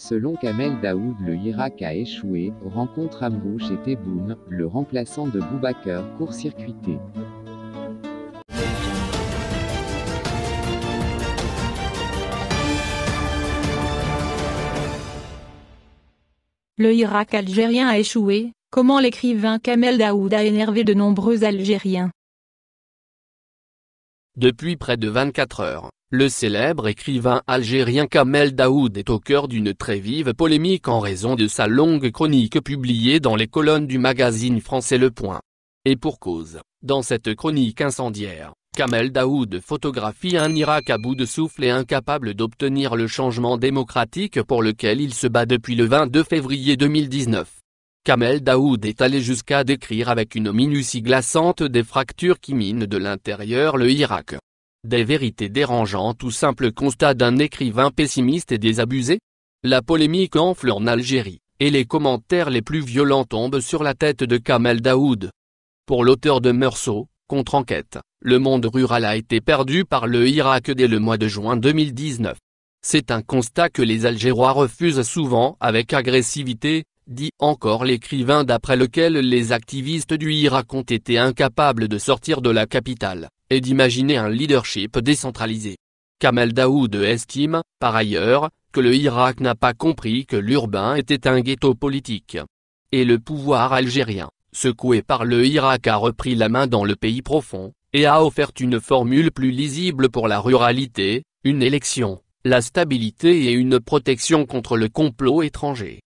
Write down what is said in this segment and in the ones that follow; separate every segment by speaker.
Speaker 1: Selon Kamel Daoud, le Irak a échoué, rencontre Amrouche et Tebboune, le remplaçant de Boubaker, court-circuité.
Speaker 2: Le Irak algérien a échoué, comment l'écrivain Kamel Daoud a énervé de nombreux Algériens.
Speaker 3: Depuis près de 24 heures, le célèbre écrivain algérien Kamel Daoud est au cœur d'une très vive polémique en raison de sa longue chronique publiée dans les colonnes du magazine français Le Point. Et pour cause, dans cette chronique incendiaire, Kamel Daoud photographie un Irak à bout de souffle et incapable d'obtenir le changement démocratique pour lequel il se bat depuis le 22 février 2019. Kamel Daoud est allé jusqu'à décrire avec une minutie glaçante des fractures qui minent de l'intérieur le Irak. Des vérités dérangeantes ou simples constats d'un écrivain pessimiste et désabusé? La polémique enfle en Algérie, et les commentaires les plus violents tombent sur la tête de Kamel Daoud. Pour l'auteur de Meursault, contre-enquête, le monde rural a été perdu par le Irak dès le mois de juin 2019. C'est un constat que les Algérois refusent souvent avec agressivité, dit encore l'écrivain d'après lequel les activistes du Irak ont été incapables de sortir de la capitale, et d'imaginer un leadership décentralisé. Kamel Daoud estime, par ailleurs, que le Irak n'a pas compris que l'urbain était un ghetto politique. Et le pouvoir algérien, secoué par le Irak a repris la main dans le pays profond, et a offert une formule plus lisible pour la ruralité, une élection, la stabilité et une protection contre le complot étranger.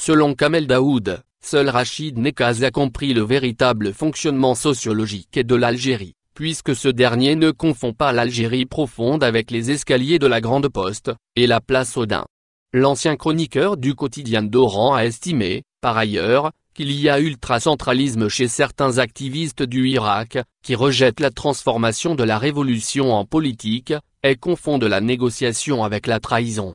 Speaker 3: Selon Kamel Daoud, seul Rachid Nekaz a compris le véritable fonctionnement sociologique de l'Algérie, puisque ce dernier ne confond pas l'Algérie profonde avec les escaliers de la Grande Poste, et la place Odin. L'ancien chroniqueur du quotidien d'Oran a estimé, par ailleurs, qu'il y a ultracentralisme chez certains activistes du Irak, qui rejettent la transformation de la révolution en politique, et confondent la négociation avec la trahison.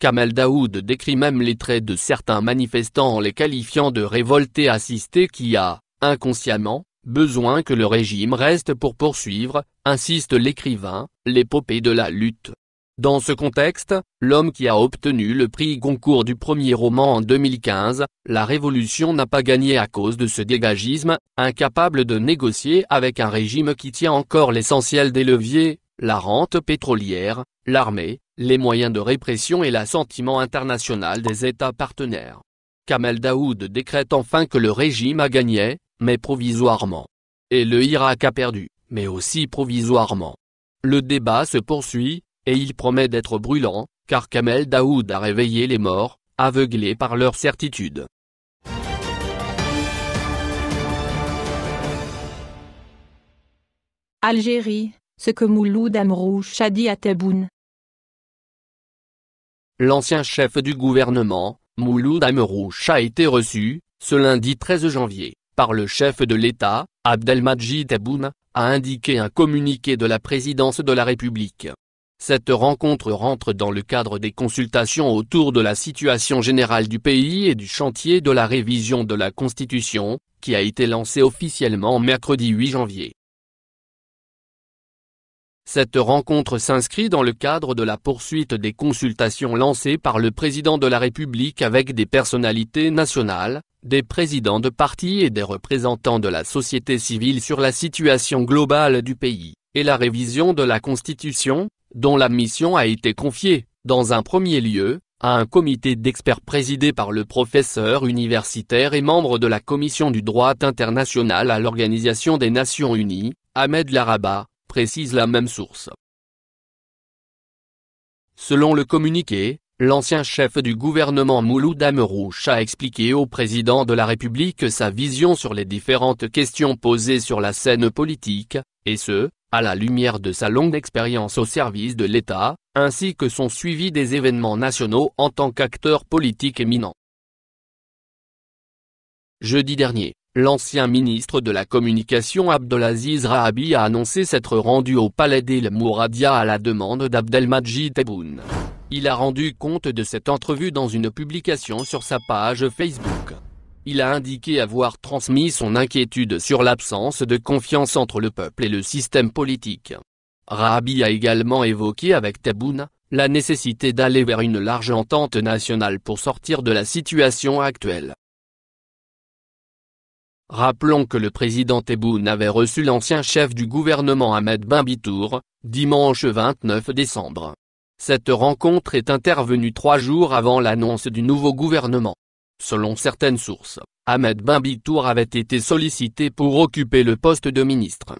Speaker 3: Kamel Daoud décrit même les traits de certains manifestants en les qualifiant de révoltés assistés qui a, inconsciemment, besoin que le régime reste pour poursuivre, insiste l'écrivain, l'épopée de la lutte. Dans ce contexte, l'homme qui a obtenu le prix Goncourt du premier roman en 2015, La Révolution n'a pas gagné à cause de ce dégagisme, incapable de négocier avec un régime qui tient encore l'essentiel des leviers, la rente pétrolière, l'armée, les moyens de répression et l'assentiment international des États partenaires. Kamel Daoud décrète enfin que le régime a gagné, mais provisoirement. Et le Irak a perdu, mais aussi provisoirement. Le débat se poursuit, et il promet d'être brûlant, car Kamel Daoud a réveillé les morts, aveuglés par leur certitude.
Speaker 2: Algérie, ce que Mouloud Amrouche a dit à Tebboune.
Speaker 3: L'ancien chef du gouvernement, Mouloud Amrouche a été reçu, ce lundi 13 janvier, par le chef de l'État, Abdelmajid Tebboune, a indiqué un communiqué de la présidence de la République. Cette rencontre rentre dans le cadre des consultations autour de la situation générale du pays et du chantier de la révision de la Constitution, qui a été lancé officiellement mercredi 8 janvier. Cette rencontre s'inscrit dans le cadre de la poursuite des consultations lancées par le président de la République avec des personnalités nationales, des présidents de partis et des représentants de la société civile sur la situation globale du pays, et la révision de la Constitution, dont la mission a été confiée, dans un premier lieu, à un comité d'experts présidé par le professeur universitaire et membre de la Commission du droit international à l'Organisation des Nations Unies, Ahmed Laraba, précise la même source. Selon le communiqué, l'ancien chef du gouvernement Mouloud Amrouche a expliqué au président de la République sa vision sur les différentes questions posées sur la scène politique, et ce, à la lumière de sa longue expérience au service de l'État, ainsi que son suivi des événements nationaux en tant qu'acteur politique éminent. Jeudi dernier, L'ancien ministre de la Communication Abdelaziz Rahabi a annoncé s'être rendu au palais d'El Mouradia à la demande d'Abdelmajid Tebboune. Il a rendu compte de cette entrevue dans une publication sur sa page Facebook. Il a indiqué avoir transmis son inquiétude sur l'absence de confiance entre le peuple et le système politique. Rabi a également évoqué avec Tebboune, la nécessité d'aller vers une large entente nationale pour sortir de la situation actuelle. Rappelons que le président Tebboune avait reçu l'ancien chef du gouvernement Ahmed Bimbitour, dimanche 29 décembre. Cette rencontre est intervenue trois jours avant l'annonce du nouveau gouvernement. Selon certaines sources, Ahmed Bimbitour avait été sollicité pour occuper le poste de ministre.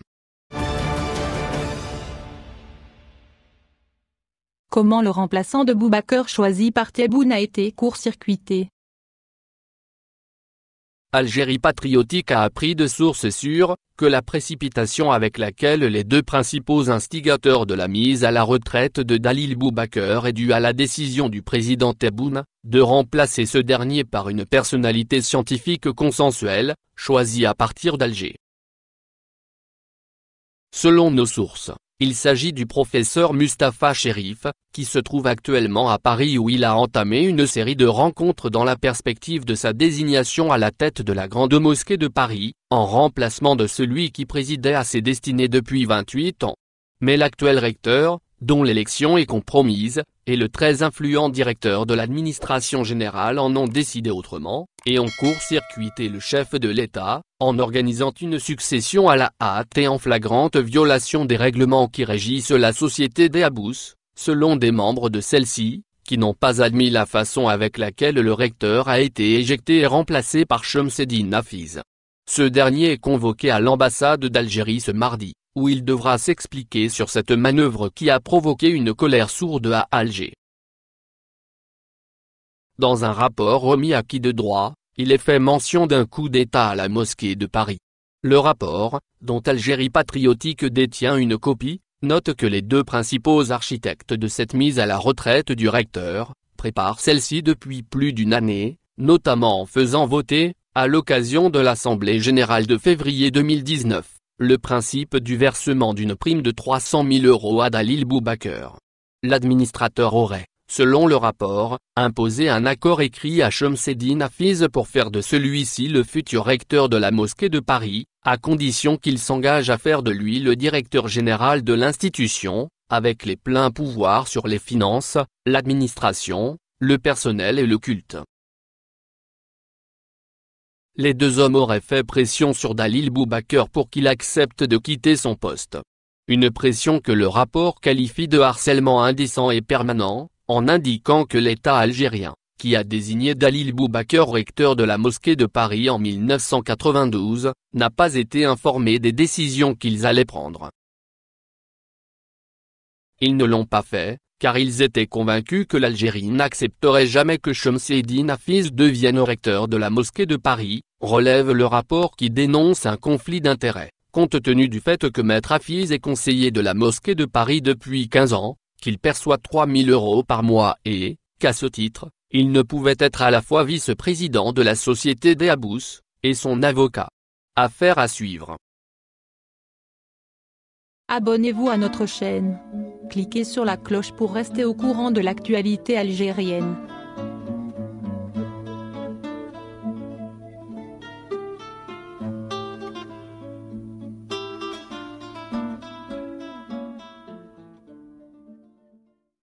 Speaker 2: Comment le remplaçant de Boubacar choisi par Tebboune a été court-circuité?
Speaker 3: Algérie patriotique a appris de sources sûres, que la précipitation avec laquelle les deux principaux instigateurs de la mise à la retraite de Dalil Boubaker est due à la décision du président Tebboune, de remplacer ce dernier par une personnalité scientifique consensuelle, choisie à partir d'Alger. Selon nos sources, il s'agit du professeur Mustapha Sherif, qui se trouve actuellement à Paris où il a entamé une série de rencontres dans la perspective de sa désignation à la tête de la Grande Mosquée de Paris, en remplacement de celui qui présidait à ses destinées depuis 28 ans. Mais l'actuel recteur, dont l'élection est compromise, et le très influent directeur de l'administration générale en ont décidé autrement, et ont court-circuité le chef de l'État, en organisant une succession à la hâte et en flagrante violation des règlements qui régissent la société des selon des membres de celle-ci, qui n'ont pas admis la façon avec laquelle le recteur a été éjecté et remplacé par Chomseddin Hafiz. Ce dernier est convoqué à l'ambassade d'Algérie ce mardi où il devra s'expliquer sur cette manœuvre qui a provoqué une colère sourde à Alger. Dans un rapport remis à qui de droit, il est fait mention d'un coup d'État à la mosquée de Paris. Le rapport, dont Algérie patriotique détient une copie, note que les deux principaux architectes de cette mise à la retraite du recteur, préparent celle-ci depuis plus d'une année, notamment en faisant voter, à l'occasion de l'Assemblée générale de février 2019, le principe du versement d'une prime de 300 000 euros à Dalil Boubaker. L'administrateur aurait, selon le rapport, imposé un accord écrit à Chomseddin Hafiz pour faire de celui-ci le futur recteur de la mosquée de Paris, à condition qu'il s'engage à faire de lui le directeur général de l'institution, avec les pleins pouvoirs sur les finances, l'administration, le personnel et le culte les deux hommes auraient fait pression sur Dalil Boubaker pour qu'il accepte de quitter son poste. Une pression que le rapport qualifie de harcèlement indécent et permanent, en indiquant que l'État algérien, qui a désigné Dalil Boubaker recteur de la mosquée de Paris en 1992, n'a pas été informé des décisions qu'ils allaient prendre. Ils ne l'ont pas fait, car ils étaient convaincus que l'Algérie n'accepterait jamais que Chomseddin Hafiz devienne recteur de la mosquée de Paris, relève le rapport qui dénonce un conflit d'intérêts, compte tenu du fait que Maître Hafiz est conseiller de la mosquée de Paris depuis 15 ans, qu'il perçoit 3000 euros par mois et, qu'à ce titre, il ne pouvait être à la fois vice-président de la société des et son avocat. Affaire à suivre.
Speaker 2: Abonnez-vous à notre chaîne. Cliquez sur la cloche pour rester au courant de l'actualité algérienne.